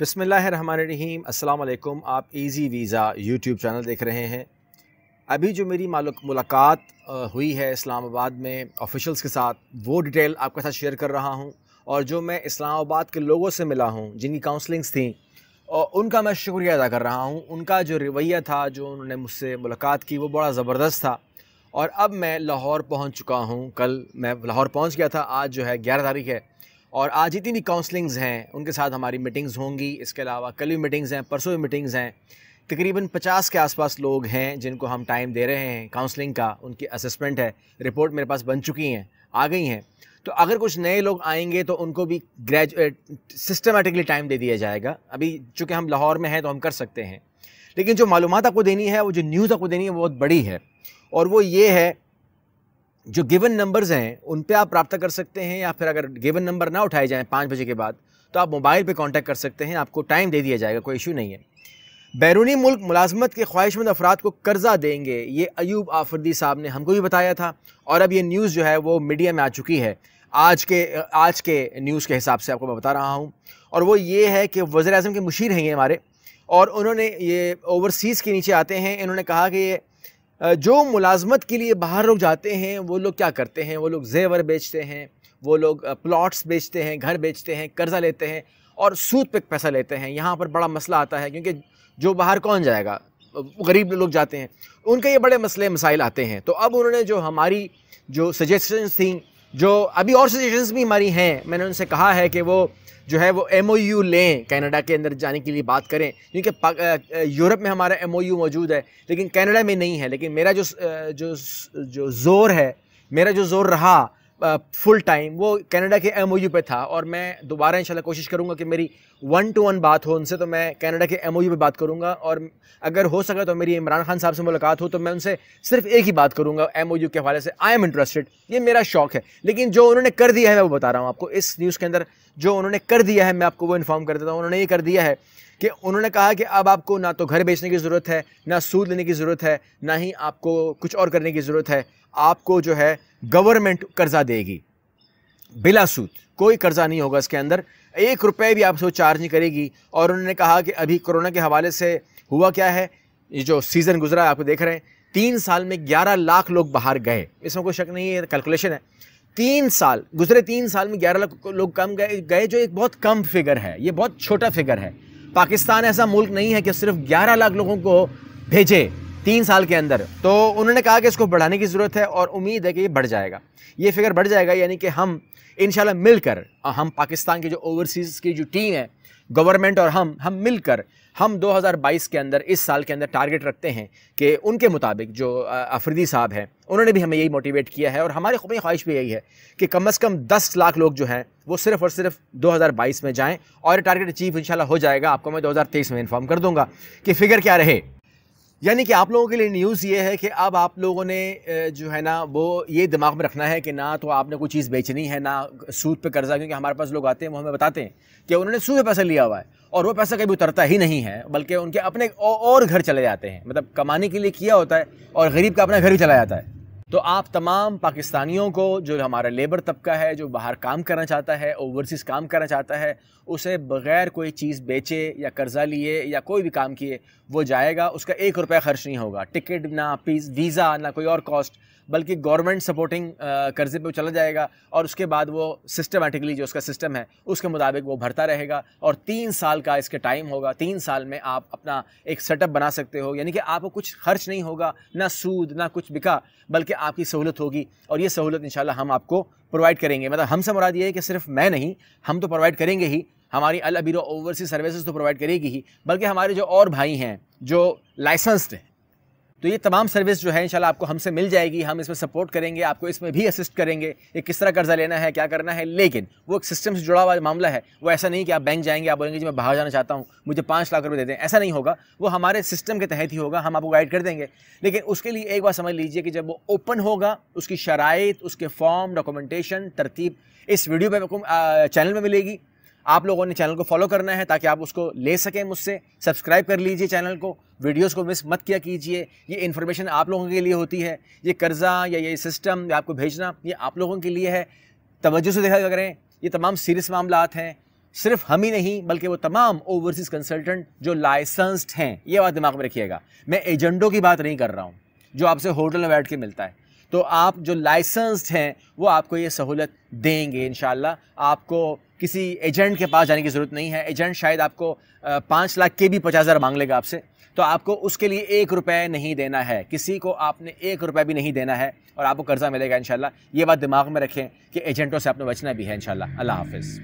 बिसमीम वालेकुम आप इजी वीज़ा यूट्यूब चैनल देख रहे हैं। अभी जो मेरी मुलाकात हुई है इस्लामाबाद में ऑफिशल्स के साथ, वो डिटेल आपके साथ शेयर कर रहा हूँ। और जो मैं इस्लामाबाद के लोगों से मिला हूँ, जिनकी काउंसलिंग्स थी और उनका मैं शुक्रिया अदा कर रहा हूँ। उनका जो रवैया था, जो उन्होंने मुझसे मुलाकात की, वो बड़ा ज़बरदस्त था। और अब मैं लाहौर पहुँच चुका हूँ। कल मैं लाहौर पहुँच गया था। आज जो है ग्यारह तारीख है। और आज जितनी काउंसलिंग्स हैं, उनके साथ हमारी मीटिंग्स होंगी। इसके अलावा कल भी मीटिंग्स हैं, परसों भी मीटिंग्स हैं। तकरीबन 50 के आसपास लोग हैं जिनको हम टाइम दे रहे हैं काउंसलिंग का, उनकी असेसमेंट है। रिपोर्ट मेरे पास बन चुकी हैं, आ गई हैं। तो अगर कुछ नए लोग आएँगे तो उनको भी ग्रेजुएट सिस्टमेटिकली टाइम दे दिया जाएगा। अभी चूँकि हम लाहौर में हैं तो हम कर सकते हैं। लेकिन जो मालूम आपको देनी है, वो जो न्यूज़ आपको देनी है, वो बहुत बड़ी है। और वो ये है जो गिवन नंबर्स हैं, उन पे आप रबता कर सकते हैं या फिर अगर गिवन नंबर ना उठाए जाएँ पाँच बजे के बाद तो आप मोबाइल पे कांटेक्ट कर सकते हैं, आपको टाइम दे दिया जाएगा, कोई इशू नहीं है। बैरूनी मुल्क मुलाजमत के ख्वाहिशमंद अफराद को कर्जा देंगे, ये अयूब आफरदी साहब ने हमको भी बताया था, और अब ये न्यूज़ जो है, वो मीडिया में आ चुकी है। आज के आज के न्यूज़ के हिसाब से आपको मैं बता रहा हूँ, और वो ये है कि वज़र अजम के मुशीर हैं ये हमारे, और उन्होंने ये ओवरसीज़ के नीचे आते हैं, इन्होंने कहा कि ये जो मुलाजमत के लिए बाहर लोग जाते हैं, वो लोग क्या करते हैं? वो लोग जेवर बेचते हैं, वो लोग प्लॉट्स बेचते हैं, घर बेचते हैं, कर्ज़ा लेते हैं और सूद पे पैसा लेते हैं। यहाँ पर बड़ा मसला आता है क्योंकि जो बाहर कौन जाएगा? गरीब लोग जाते हैं। उनके ये बड़े मसले, मसाइल आते हैं। तो अब उन्होंने जो हमारी जो सजेशंस थी जो अभी और सजेशंस भी हमारी हैं। मैंने उनसे कहा है कि वो जो है वो एमओयू लें, कनाडा के अंदर जाने के लिए बात करें। क्योंकि यूरोप में हमारा एमओयू मौजूद है, लेकिन कनाडा में नहीं है। लेकिन मेरा जो जो जो ज़ोर है, मेरा जो ज़ोर रहा फुल टाइम वो कनाडा के एम पे था और मैं दोबारा इंशाल्लाह कोशिश करूँगा कि मेरी वन टू वन बात हो उनसे तो मैं कनाडा के एम पे बात करूँगा और अगर हो सके तो मेरी इमरान खान साहब से मुलाकात हो तो मैं उनसे सिर्फ़ एक ही बात करूँगा एम के हवाले से आई एम इंटरेस्टेड ये मेरा शौक है। लेकिन जो उन्होंने कर दिया है, मैं वो बता रहा हूँ आपको। इस न्यूज़ के अंदर जो उन्होंने कर दिया है, मैं आपको वो इन्फॉर्म कर देता हूँ। उन्होंने ये कर दिया है कि उन्होंने कहा कि अब आपको ना तो घर बेचने की ज़रूरत है, ना सूद लेने की ज़रूरत है, ना ही आपको कुछ और करने की ज़रूरत है। आपको जो है गवर्नमेंट कर्ज़ा देगी, बिला सूद, कोई कर्ज़ा नहीं होगा इसके अंदर। एक रुपये भी आपसे चार्ज नहीं करेगी। और उन्होंने कहा कि अभी कोरोना के हवाले से हुआ क्या है? ये जो सीज़न गुजरा है आपको देख रहे हैं, तीन साल में ग्यारह लाख लोग बाहर गए। इसमें कोई शक नहीं है कैलकुलेशन है। तीन साल, गुजरे तीन साल में ग्यारह लाख लोग कम गए गए जो एक बहुत कम फिगर है, ये बहुत छोटा फिगर है। पाकिस्तान ऐसा मुल्क नहीं है कि सिर्फ़ ग्यारह लाख लोगों को भेजे। तीन साल के अंदर। तो उन्होंने कहा कि इसको बढ़ाने की ज़रूरत है और उम्मीद है कि ये बढ़ जाएगा। ये फिगर बढ़ जाएगा, यानी कि हम इन मिलकर हम पाकिस्तान की जो ओवरसीज़ की जो टीम है गवर्नमेंट और हम हम मिलकर, हम 2022 के अंदर, इस साल के अंदर टारगेट रखते हैं कि उनके मुताबिक जो अफरीदी साहब हैं, उन्होंने भी हमें यही मोटिवेट किया है और हमारी खुबी ख्वाहिश भी यही है कि कम अज़ कम 10 लाख लोग जो हैं, वो सिर्फ़ और सिर्फ़ 2022 में जाएँ और टारगेट अचीव इंशाल्लाह हो जाएगा। आपको मैं 2023 में इन्फॉर्म कर दूँगा कि फ़िगर क्या रहे। यानी कि आप लोगों के लिए न्यूज़ ये है कि अब आप लोगों ने जो है ना, वो ये दिमाग में रखना है कि ना तो आपने कोई चीज़ बेचनी है, ना सूद पे कर्जा, क्योंकि हमारे पास लोग आते हैं, वो हमें बताते हैं कि उन्होंने सूद पैसा लिया हुआ है और वो पैसा कभी उतरता ही नहीं है, बल्कि उनके अपने और घर चले जाते हैं। मतलब कमाने के लिए किया होता है और गरीब का अपना घर भी चला जाता है। तो आप तमाम पाकिस्तानियों को जो हमारा लेबर तबका है, जो बाहर काम करना चाहता है ओवरसीज़ काम करना चाहता है, उसे बग़ैर कोई चीज़ बेचे या कर्ज़ा लिए या कोई भी काम किए, वो जाएगा, उसका एक रुपया ख़र्च नहीं होगा। टिकट ना वीज़ा ना कोई और कॉस्ट बल्कि गवर्नमेंट सपोर्टिंग कर्ज़े पे चला जाएगा और उसके बाद वो सिस्टमेटिकली जो उसका सिस्टम है, उसके मुताबिक वो भरता रहेगा और तीन साल का इसके टाइम होगा। तीन साल में आप अपना एक सेटअप बना सकते हो। यानी कि आपको कुछ खर्च नहीं होगा, ना सूद, ना कुछ बिका, बल्कि आपकी सहूलत होगी और ये सहूलत इन हम आपको प्रोवाइड करेंगे। मतलब हमसे मुराद ये है कि सिर्फ़ मैं नहीं, हम तो प्रोवाइड करेंगे ही। हमारी अल अबीरो ओवरसीज सर्विसेज़ तो प्रोवाइड करेगी ही। बल्कि हमारे जो और भाई हैं, जो लाइसेंस्ड हैं तो ये तमाम सर्विस जो है, इंशाल्लाह आपको हमसे मिल जाएगी, हम इसमें सपोर्ट करेंगे, आपको इसमें भी असिस्ट करेंगे कि किस तरह कर्जा लेना है, क्या करना है। लेकिन वो एक सिस्टम से जुड़ा हुआ मामला है, वो ऐसा नहीं कि आप बैंक जाएँगे, आप बोलेंगे, जी, मैं बाहर जाना चाहता हूँ, मुझे पाँच लाख रुपये दे दें। ऐसा नहीं होगा। वो हमारे सिस्टम के तहत ही होगा, हम आपको गाइड कर देंगे। लेकिन उसके लिए एक बार समझ लीजिए कि जब वो ओपन होगा, उसकी शराइ उसके फॉर्म डॉक्यूमेंटेशन तरतीब, इस वीडियो पर चैनल में मिलेगी। आप लोगों ने चैनल को फॉलो करना है ताकि आप उसको ले सकें मुझसे। सब्सक्राइब कर लीजिए चैनल को। वीडियोस को मिस मत किया कीजिए। ये इन्फॉर्मेशन आप लोगों के लिए होती है। ये कर्ज़ा या ये सिस्टम या आपको भेजना, ये आप लोगों के लिए है। तवज्जो से देखा करें, ये तमाम सीरियस मामला हैं। सिर्फ़ हम ही नहीं, बल्कि वो तमाम ओवरसीज़ कंसल्टेंट जो लाइसेंस्ड हैं, ये बात दिमाग में रखिएगा। मैं एजेंडों की बात नहीं कर रहा हूँ, जो आपसे होटल में बैठ के मिलता है। तो आप जो लाइसेंस्ड हैं, वो आपको ये सहूलत देंगे इन आपको किसी एजेंट के पास जाने की ज़रूरत नहीं है। एजेंट शायद आपको पाँच लाख के भी पचास हज़ार मांग लेगा आपसे। तो आपको उसके लिए एक रुपये नहीं देना है। किसी को आपने एक रुपये भी नहीं देना है और आपको कर्ज़ा मिलेगा इन ये बात दिमाग में रखें कि एजेंटों से आपने बचना भी है इन अल्लाह हाफिज़।